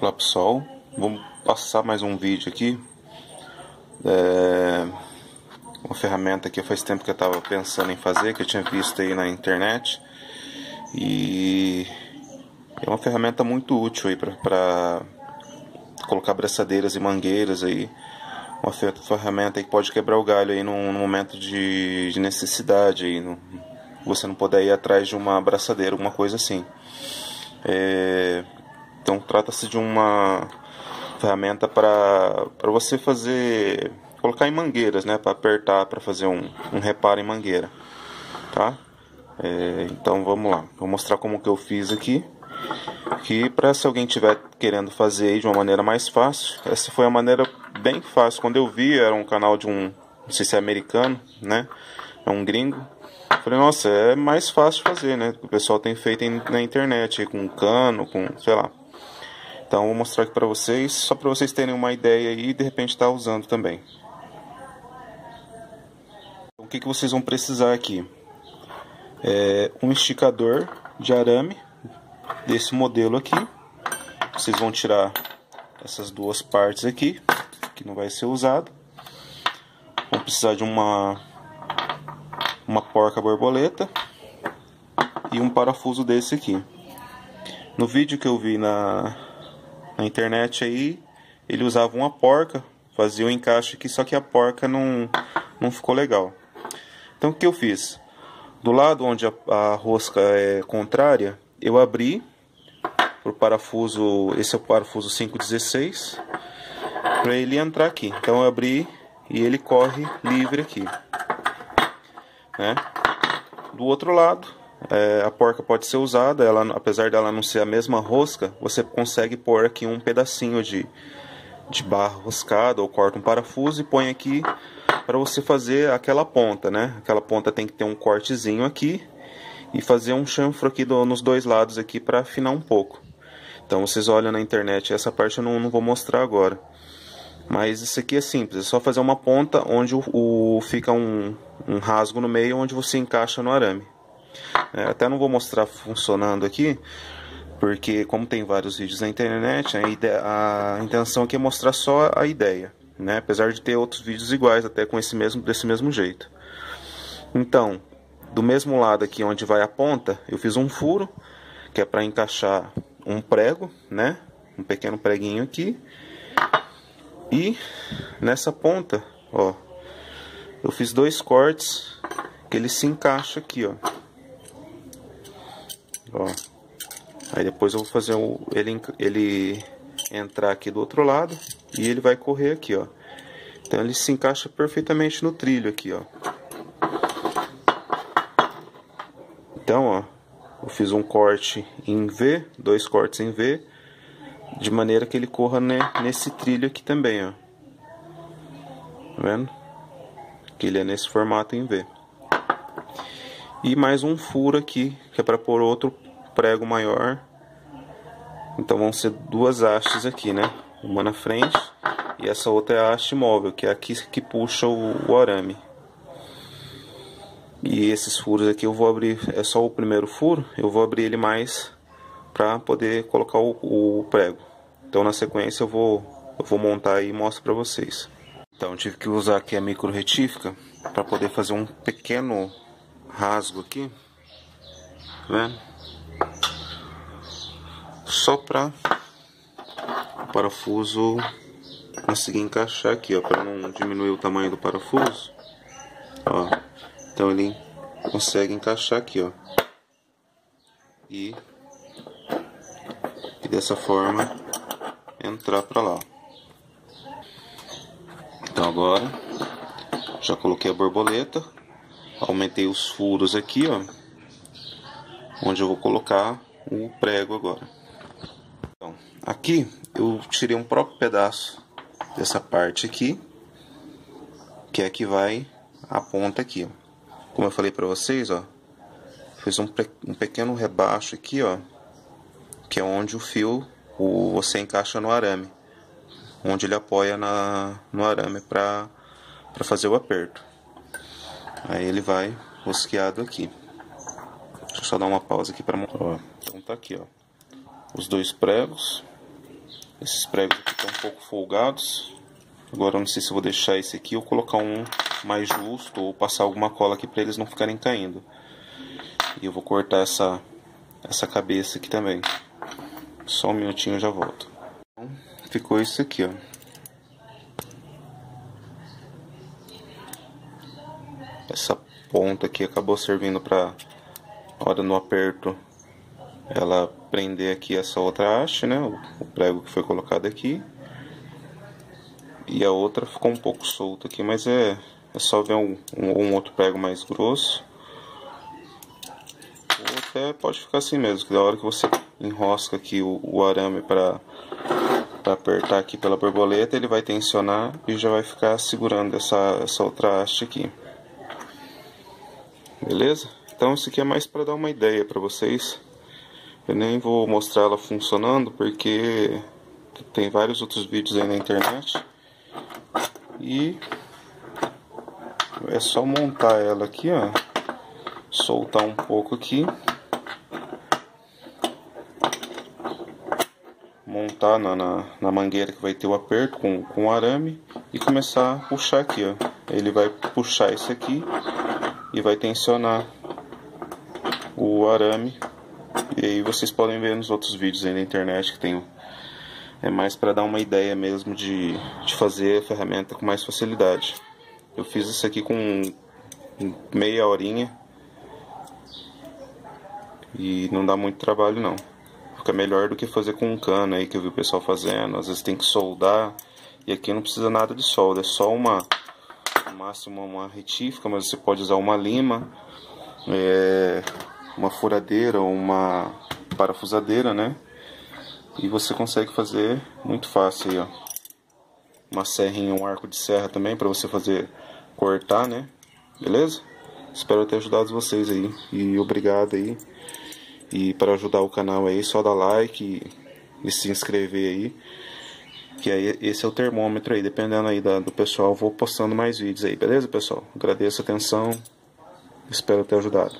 Olá pessoal, vamos passar mais um vídeo aqui. É uma ferramenta que faz tempo que eu estava pensando em fazer, que eu tinha visto aí na internet. E é uma ferramenta muito útil aí para colocar braçadeiras e mangueiras aí. Uma ferramenta que pode quebrar o galho aí num, num momento de, de, necessidade aí no, você não puder ir atrás de uma abraçadeira, alguma coisa assim. É, então trata-se de uma ferramenta para você fazer colocar em mangueiras, né, para apertar para fazer um, um reparo em mangueira, tá? É, então vamos lá, vou mostrar como que eu fiz aqui. Que para se alguém tiver querendo fazer de uma maneira mais fácil, essa foi a maneira bem fácil. Quando eu vi era um canal de um, não sei se é americano, né? É um gringo. Falei, nossa, é mais fácil fazer, né? O pessoal tem feito na internet, com cano, com, sei lá. Então vou mostrar aqui para vocês, só para vocês terem uma ideia aí e de repente estar tá usando também. Então, o que, que vocês vão precisar aqui? É um esticador de arame desse modelo aqui. Vocês vão tirar essas duas partes aqui, que não vai ser usado. Vão precisar de uma uma porca borboleta e um parafuso desse aqui. No vídeo que eu vi na na internet aí, ele usava uma porca, fazia o um encaixe aqui, só que a porca não, não ficou legal. Então o que eu fiz? Do lado onde a, a rosca é contrária, eu abri o parafuso, esse é o parafuso 516, para ele entrar aqui. Então eu abri e ele corre livre aqui. Né? Do outro lado, é, a porca pode ser usada, ela, apesar dela não ser a mesma rosca, você consegue pôr aqui um pedacinho de, de barra roscada ou corta um parafuso e põe aqui para você fazer aquela ponta, né? Aquela ponta tem que ter um cortezinho aqui e fazer um chanfro aqui do, nos dois lados aqui para afinar um pouco. Então vocês olham na internet, essa parte eu não, não vou mostrar agora. Mas isso aqui é simples, é só fazer uma ponta onde o, o fica um, um rasgo no meio onde você encaixa no arame. É, até não vou mostrar funcionando aqui, porque como tem vários vídeos na internet, a, ideia, a intenção aqui é mostrar só a ideia, né? Apesar de ter outros vídeos iguais, até com esse mesmo desse mesmo jeito. Então, do mesmo lado aqui onde vai a ponta, eu fiz um furo, que é para encaixar um prego, né? Um pequeno preguinho aqui. E nessa ponta, ó, eu fiz dois cortes que ele se encaixa aqui, ó. Ó. Aí depois eu vou fazer o, ele, ele entrar aqui do outro lado e ele vai correr aqui, ó. Então ele se encaixa perfeitamente no trilho aqui, ó. Então, ó, eu fiz um corte em V, dois cortes em V, de maneira que ele corra né, nesse trilho aqui também, ó. Tá vendo? Que ele é nesse formato em V e mais um furo aqui que é para pôr outro prego maior. Então vão ser duas hastes aqui né? Uma na frente e essa outra é a haste móvel que é aqui que puxa o, o arame. E esses furos aqui eu vou abrir é só o primeiro furo eu vou abrir ele mais para poder colocar o, o, prego. Então na sequência eu vou eu vou montar e mostro para vocês. Então tive que usar aqui a micro retífica para poder fazer um pequeno rasgo aqui, tá vendo? Só para o parafuso conseguir encaixar aqui, ó, para não diminuir o tamanho do parafuso. Ó, então ele consegue encaixar aqui, ó. E, e dessa forma entrar para lá. Então agora já coloquei a borboleta aumentei os furos aqui, ó, onde eu vou colocar o prego agora. Então, aqui eu tirei um próprio pedaço dessa parte aqui, que é que vai a ponta aqui, ó. Como eu falei para vocês, ó, fiz um, um pequeno rebaixo aqui, ó, que é onde o fio o, você encaixa no arame, onde ele apoia na, no arame para fazer o aperto. Aí ele vai rosqueado aqui. Deixa eu só dar uma pausa aqui para mostrar. Então tá aqui, ó. Os dois pregos. Esses pregos aqui estão um pouco folgados. Agora eu não sei se vou deixar esse aqui ou colocar um mais justo ou passar alguma cola aqui para eles não ficarem caindo. E eu vou cortar essa, essa cabeça aqui também. Só um minutinho eu já volto. Então, ficou isso aqui, ó. Essa ponta aqui acabou servindo para hora no aperto ela prender aqui essa outra haste, né? O prego que foi colocado aqui. E a outra ficou um pouco solta aqui, mas é, é só ver um, um, um outro prego mais grosso. Ou até pode ficar assim mesmo, que da hora que você enrosca aqui o, o arame para apertar aqui pela borboleta, ele vai tensionar e já vai ficar segurando essa, essa outra haste aqui. Beleza? Então isso aqui é mais para dar uma ideia para vocês. Eu nem vou mostrar ela funcionando porque tem vários outros vídeos aí na internet. E é só montar ela aqui, ó. Soltar um pouco aqui. Montar na, na, na mangueira que vai ter o aperto com, com o arame. E começar a puxar aqui, ó. Ele vai puxar isso aqui e vai tensionar o arame. E aí vocês podem ver nos outros vídeos aí na internet que tem é mais para dar uma ideia mesmo de, de fazer a ferramenta com mais facilidade. Eu fiz isso aqui com meia horinha e não dá muito trabalho não. Fica melhor do que fazer com um cano aí que eu vi o pessoal fazendo. Às vezes tem que soldar e aqui não precisa nada de solda, é só uma máximo uma retífica, mas você pode usar uma lima, é, uma furadeira ou uma parafusadeira, né? E você consegue fazer muito fácil aí, ó. Uma serrinha, um arco de serra também para você fazer cortar, né? Beleza? Espero ter ajudado vocês aí. E obrigado aí. E para ajudar o canal aí, só dá like e, e se inscrever aí. Que aí esse é o termômetro aí, dependendo aí da, do pessoal, vou postando mais vídeos aí, beleza, pessoal? Agradeço a atenção. Espero ter ajudado.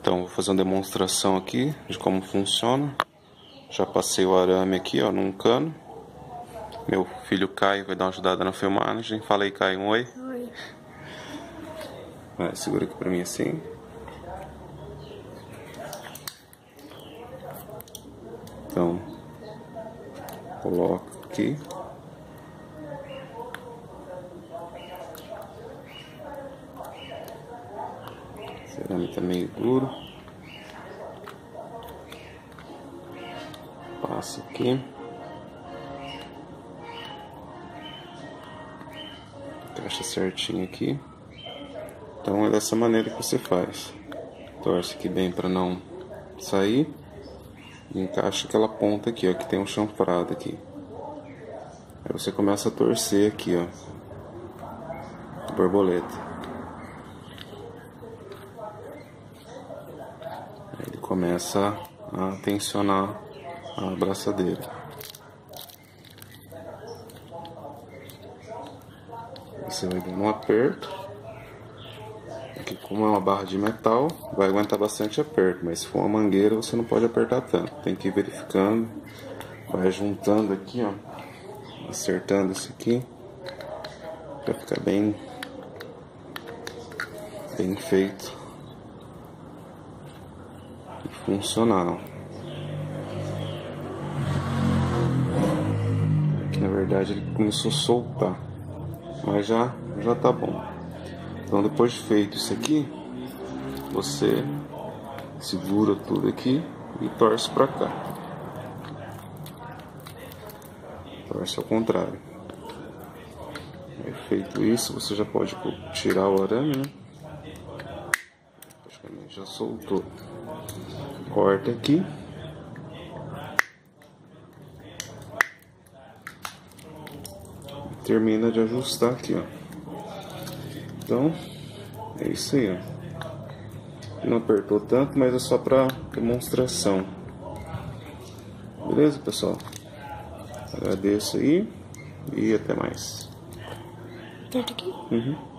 Então, vou fazer uma demonstração aqui de como funciona. Já passei o arame aqui, ó, num cano. Meu filho Caio vai dar uma ajudada na filmagem. Fala aí, Caio, um oi. Oi. Vai, segura aqui pra mim assim. Então, coloco aqui. Cerâmica meio duro. Passo aqui. Encaixa certinho aqui. Então é dessa maneira que você faz. Torce aqui bem para não sair. E encaixa aquela ponta aqui, ó, que tem um chanfrado aqui. Aí você começa a torcer aqui, ó. Borboleta. Aí ele começa a tensionar a abraçadeira. Você vai dando um aperto. Aqui, como é uma barra de metal, vai aguentar bastante aperto, mas se for uma mangueira, você não pode apertar tanto. Tem que ir verificando, vai juntando aqui, ó, acertando isso aqui, para ficar bem, bem feito e funcional. Aqui, na verdade, ele começou a soltar, mas já, já tá bom. Então depois de feito isso aqui, você segura tudo aqui e torce para cá. Torce ao contrário. Aí, feito isso, você já pode tirar o arame, né? Praticamente já soltou. Corta aqui. Termina de ajustar aqui, ó. Então, é isso aí, ó. Não apertou tanto, mas é só para demonstração. Beleza, pessoal? Agradeço aí e até mais. Uhum.